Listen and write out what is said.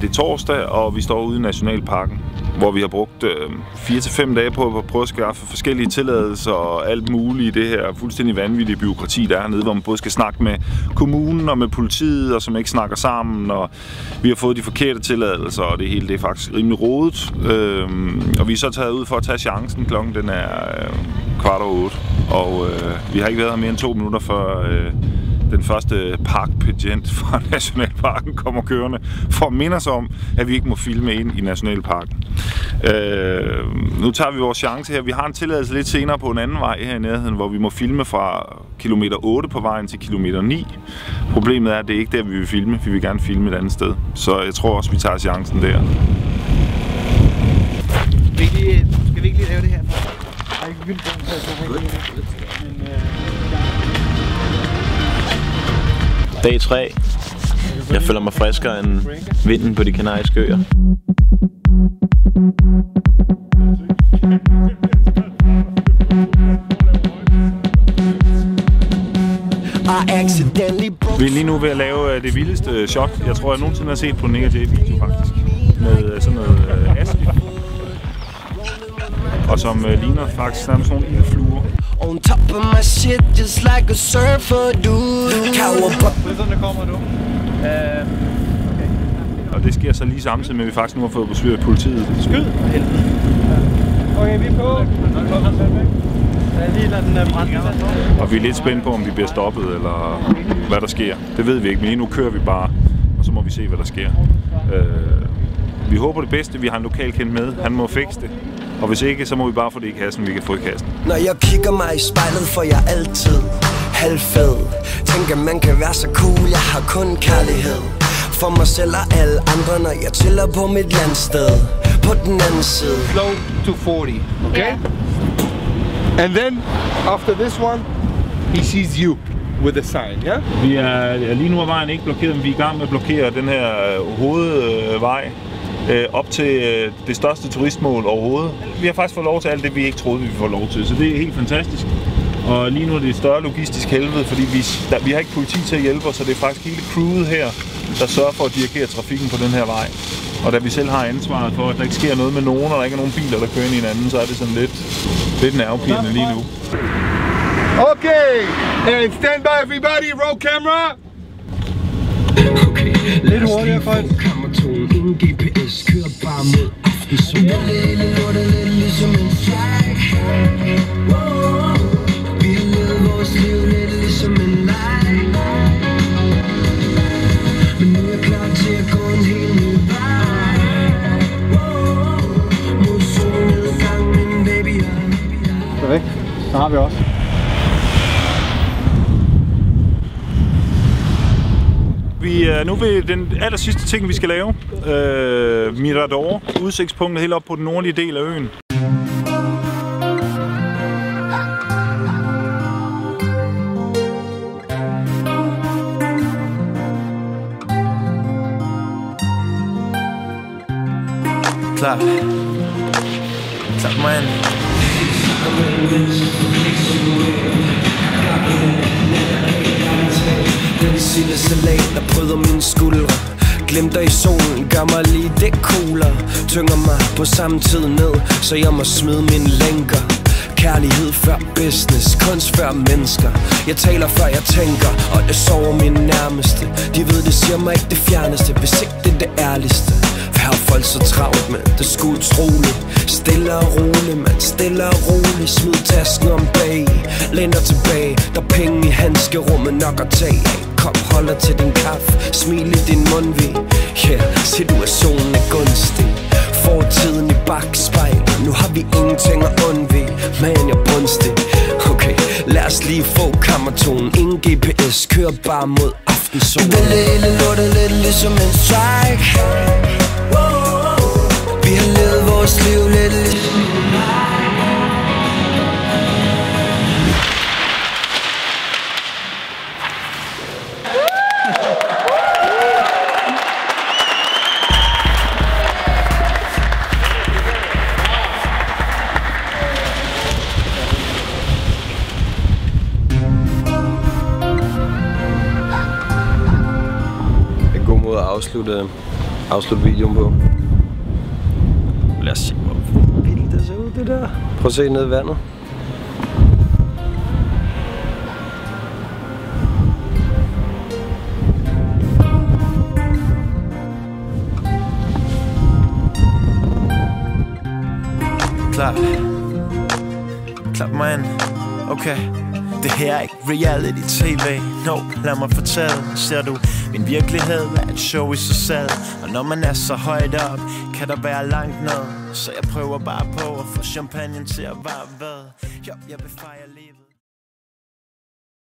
det er torsdag, og vi står ude i Nationalparken, hvor vi har brugt øh, 4-5 dage på at prøve at skaffe forskellige tilladelser og alt muligt i det her fuldstændig vanvittige byråkrati, der er hernede, hvor man både skal snakke med kommunen og med politiet, og som ikke snakker sammen, og vi har fået de forkerte tilladelser, og det hele det er faktisk rimelig rodet. Øh, og vi er så taget ud for at tage chancen. Klokken den er øh, kvart over otte, og øh, vi har ikke været her mere end to minutter før... Øh, den første parkpagent fra Nationalparken kommer kørende for at minde os om, at vi ikke må filme ind i Nationalparken. Øh, nu tager vi vores chance her. Vi har en tilladelse lidt senere på en anden vej her i nærheden, hvor vi må filme fra kilometer 8 på vejen til kilometer 9. Problemet er, at det er ikke der, vi vil filme. Vi vil gerne filme et andet sted. Så jeg tror også, vi tager chancen der. Skal vi ikke lige, skal vi ikke lige lave det her? Jeg har ikke vildt Dag 3. Jeg føler mig friskere end vinden på de kanariske øer. Vi er lige nu ved at lave øh, det vildeste øh, shot, jeg tror, jeg nogensinde har set på en video faktisk. Med øh, sådan noget øh, aske. Og som øh, ligner faktisk nærmest nogle ildfluer. On top of my shit, just like a surfer. Cowabunga. bøsserne kommer nu. Øh, Og det sker så lige samtidig med, at vi faktisk nu har fået besøg af politiet. skyd for helvede. Okay, vi er på. Jeg lige lader den uh, brænde. Og vi er lidt spændt på, om vi bliver stoppet, eller hvad der sker. Det ved vi ikke, men lige nu kører vi bare, og så må vi se, hvad der sker. Øh, vi håber det bedste. Vi har en lokal kendt med. Han må fikse det. Og hvis ikke, så må vi bare få det i kassen, vi kan få i kassen. Når jeg kigger mig i spejlet, får jeg altid halvfed Tænker man kan være så cool, jeg har kun kærlighed For mig selv og alle andre, når jeg chiller på mit landsted På den anden side slow to 40, okay? And then after this one, he sees you with a sign, yeah? Vi er lige nu er vejen ikke blokeret, men vi er i gang med at blokere den her øh, hovedvej øh, op til øh, det største turistmål overhovedet. Vi har faktisk fået lov til alt det, vi ikke troede, vi ville få lov til, så det er helt fantastisk. Og lige nu er det et større logistisk helvede, fordi vi, der, vi har ikke politi til at hjælpe os, så det er faktisk hele crewet her, der sørger for at dirigere trafikken på den her vej. Og da vi selv har ansvaret for, at der ikke sker noget med nogen, og der ikke er nogen biler, der kører ind i hinanden, så er det sådan lidt, lidt nervepirrende lige nu. Okay, and stand by everybody, roll camera. Lidt hurtigere, folk. Kammerton, ingen GPS, kører bare mod aftensol Lille lorte, lidt ligesom en flag Vi har levet vores liv lidt ligesom en leg Men nu er jeg klar til at gå en helt ny vej Mod solnedgang, min baby Så væk. Så har vi også. Er nu ved den aller sidste ting, vi skal lave. Øh, Mirador, udsigtspunktet helt op på den nordlige del af øen. Klar. Klar, man. ind. Glimter i solen, gør mig lige det cooler. Tynger mig på samme tid ned, så jeg må smide mine lænker. Kærlighed før business, kunst før mennesker. Jeg taler før jeg tænker, og det sover mine nærmeste. De ved, det siger mig ikke det fjerneste, hvis ikke det er det ærligste. Har folk så travlt, mand, det skulle utroligt. Stille og roligt, man stille og roligt. Smid tasken om bag, lænder tilbage. Der er penge i handskerummet nok at tage af. Kop holder til din kaffe, smil i din mundvig. Yeah, situationen er gunstig. Fortiden i bagspejl Nu har vi ingenting at undvige. Man, jeg brunstig. Okay, lad os lige få kammertonen. Ingen GPS, kør bare mod aftensolen Det lille lortet lidt ligesom en strike. Afslutte afslutte videoen på. Lad os se, hvor vildt det ser ud, det der. Prøv at se ned i vandet. Klart. Klap mig ind. Okay. Det her er ikke reality tv No, lad mig fortælle Ser du, min virkelighed er et show i sig selv Og når man er så højt op Kan der være langt ned. Så jeg prøver bare på at få champagne til at være ved. Jo, jeg vil fejre livet.